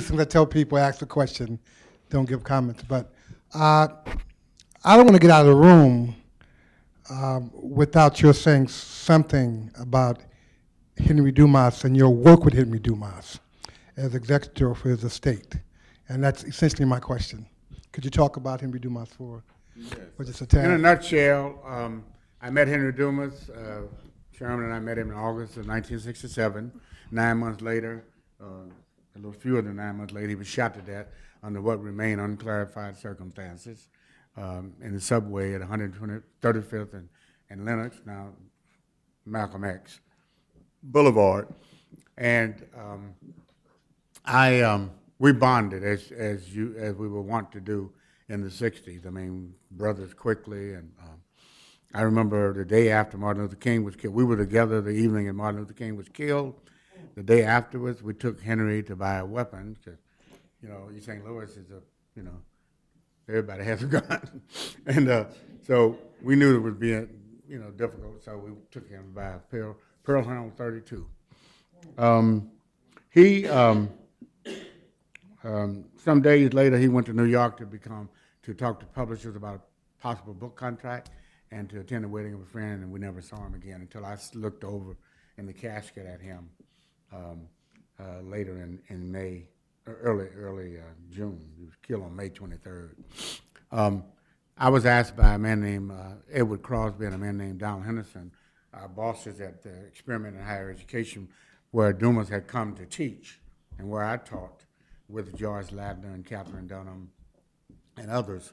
things I tell people, ask the question, don't give comments. But uh, I don't want to get out of the room um, without your saying something about Henry Dumas and your work with Henry Dumas as executor for his estate. And that's essentially my question. Could you talk about Henry Dumas for, for just a In a nutshell, um, I met Henry Dumas, uh, Chairman and I met him in August of 1967. Nine months later, uh, a little fewer than nine months later, he was shot to death under what remain unclarified circumstances um, in the subway at 135th and, and Lenox, now Malcolm X Boulevard. And um, I, um, we bonded as, as you, as we were wont to do in the sixties. I mean, brothers quickly and, um, I remember the day after Martin Luther King was killed, we were together the evening and Martin Luther King was killed. The day afterwards, we took Henry to buy a weapon, 'cause, you know, East St. Louis is a, you know, everybody has a gun. And, uh, so we knew it would be, uh, you know, difficult, so we took him to buy a Pearl, Pearl Handle thirty-two. Um, he, um, um, some days later, he went to New York to become, to talk to publishers about a possible book contract and to attend the wedding of a friend, and we never saw him again until I looked over in the casket at him um, uh, later in, in May, early, early uh, June. He was killed on May 23rd. Um, I was asked by a man named uh, Edward Crosby and a man named Donald Henderson, our bosses at the Experiment in Higher Education, where Dumas had come to teach and where I taught with George Ladner and Katherine Dunham and others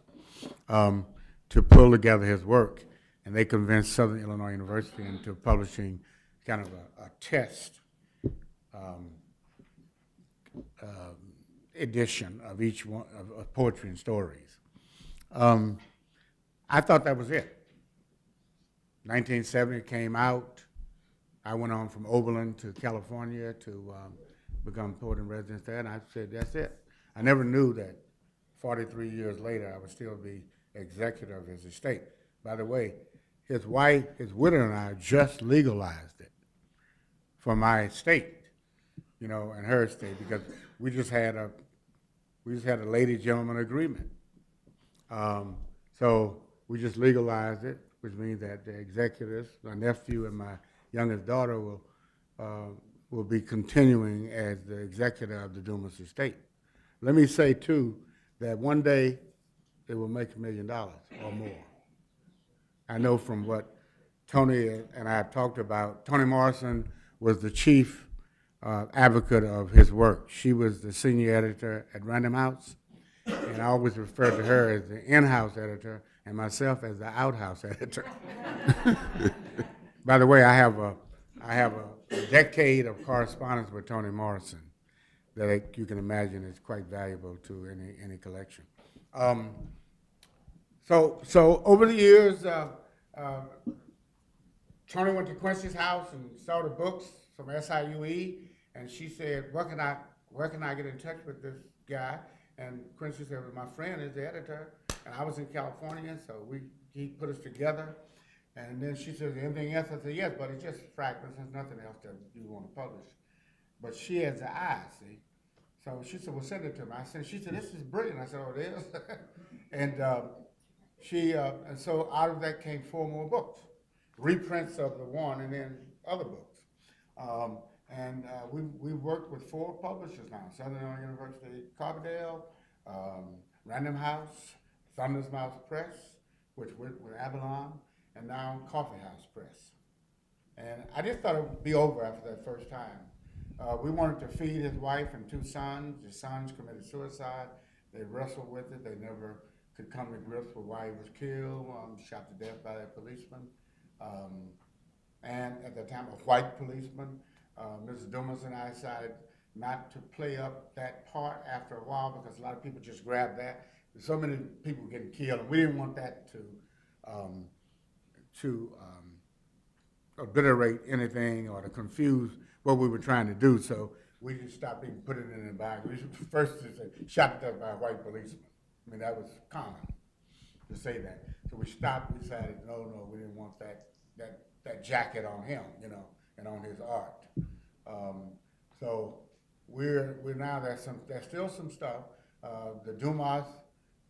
um, to pull together his work. And they convinced Southern Illinois University into publishing kind of a, a test um, um, edition of each one of, of poetry and stories. Um, I thought that was it. 1970 came out. I went on from Oberlin to California to um, become poet in residence there, and I said, that's it. I never knew that 43 years later I would still be executor of his estate. By the way, his wife, his widow, and I just legalized it for my estate, you know, and her estate because we just had a we just had a lady gentleman agreement. Um, so we just legalized it, which means that the executors, my nephew and my youngest daughter will, uh, will be continuing as the executor of the Dumas estate. Let me say too, that one day it will make a million dollars or more. I know from what Toni and I have talked about, Toni Morrison was the chief uh, advocate of his work. She was the senior editor at Random House, and I always referred to her as the in-house editor and myself as the outhouse editor. By the way, I have a, I have a decade of correspondence with Toni Morrison that I- you can imagine is quite valuable to any, any collection. Um, so, so over the years, uh, uh, Toni went to Quincy's house and saw the books from SIUE, and she said, "Where can I, where can I get in touch with this guy?" And Quincy said, well, "My friend is the editor, and I was in California, so we he put us together." And then she said, "Anything else?" I said, "Yes, but it's just fragments. There's nothing else that you want to publish." But she has the eye, see. So she said, "Well, send it to me." I said, "She said this is brilliant." I said, "Oh, it is." and uh, she uh, and so out of that came four more books, reprints of the one, and then other books. Um, and uh, we we worked with four publishers now: Southern Illinois University, Carbondale, um, Random House, Thunder's Mouth Press, which went with Avalon, and now Coffee House Press. And I just thought it would be over after that first time. Uh, we wanted to feed his wife and two sons. His sons committed suicide. They wrestled with it. They never could come to grips with why he was killed, um, shot to death by a policeman. Um, and at the time, a white policeman. Uh, Mrs. Dumas and I decided not to play up that part after a while because a lot of people just grabbed that. So many people getting killed, and we didn't want that to um, to um, obliterate anything or to confuse what we were trying to do. So we just stopped even putting it in the bag. We first to say, shot death by a white policeman. I mean, that was common to say that. So we stopped, we decided, no, no, we didn't want that, that, that jacket on him, you know, and on his art. Um, so we're, we're now, there's some, there's still some stuff. Uh, the Dumas,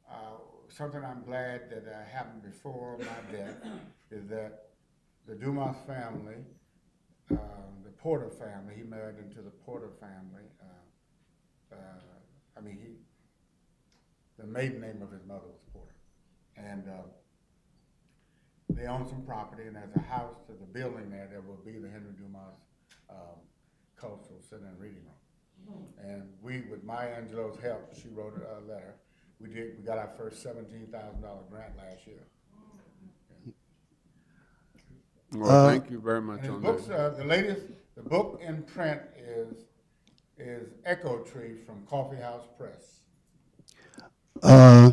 uh, something I'm glad that uh, happened before my death is that the Dumas family, uh, the Porter family, he married into the Porter family. Uh, uh, I mean, he, the maiden name of his mother was Porter. And, uh, they own some property and there's a house, there's a building there that will be the Henry Dumas, um, Cultural Center and Reading Room. And we, with Maya Angelou's help, she wrote a, a letter. We did, we got our first seventeen thousand dollar grant last year. Well, thank you very much And his on books, that. uh, the latest, the book in print is, is Echo Tree from Coffee House Press. Uh,